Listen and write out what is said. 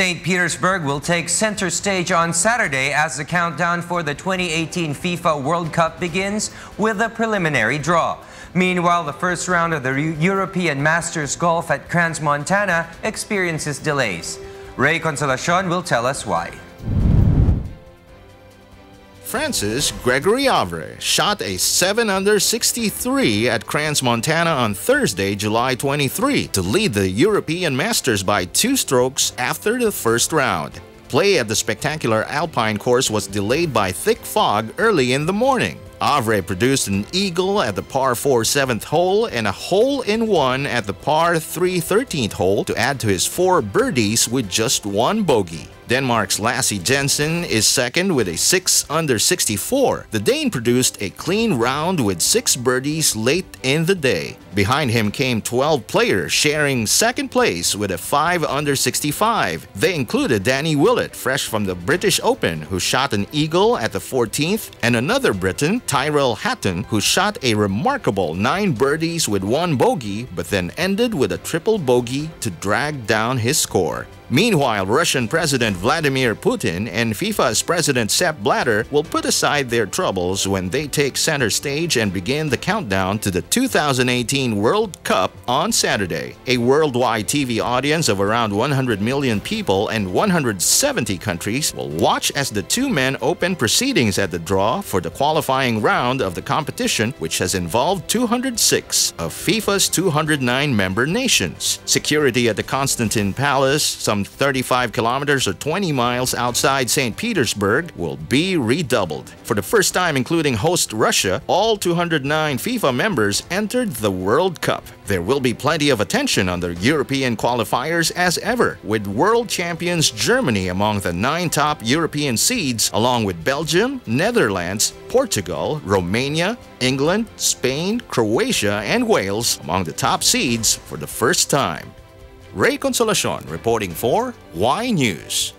St. Petersburg will take center stage on Saturday as the countdown for the 2018 FIFA World Cup begins with a preliminary draw. Meanwhile, the first round of the European Masters Golf at Crans-Montana experiences delays. Ray Consolacion will tell us why. France's Gregory Havret shot a 7 under 63 at Crans-Montana on Thursday, July 23 to lead the European Masters by two strokes after the first round. Play at the spectacular Alpine course was delayed by thick fog early in the morning. Havret produced an eagle at the par 4 7th hole and a hole-in-one at the par 3 13th hole to add to his four birdies with just one bogey. Denmark's Lasse Jensen is second with a 6 under 64. The Dane produced a clean round with 6 birdies late in the day. Behind him came 12 players sharing second place with a 5 under 65. They included Danny Willett, fresh from the British Open, who shot an eagle at the 14th, and another Briton, Tyrrell Hatton, who shot a remarkable 9 birdies with 1 bogey, but then ended with a triple bogey to drag down his score. Meanwhile, Russian President Vladimir Putin and FIFA's President Sepp Blatter will put aside their troubles when they take center stage and begin the countdown to the 2018 World Cup on Saturday. A worldwide TV audience of around 100 million people and 170 countries will watch as the two men open proceedings at the draw for the qualifying round of the competition, which has involved 206 of FIFA's 209 member nations. Security at the Constantine Palace, some some 35 kilometers or 20 miles outside St. Petersburg will be redoubled. For the first time, including host Russia, all 209 FIFA members entered the World Cup. There will be plenty of attention on the European qualifiers as ever, with world champions Germany among the nine top European seeds, along with Belgium, Netherlands, Portugal, Romania, England, Spain, Croatia, and Wales among the top seeds for the first time. Ray Consolacion reporting for Y News.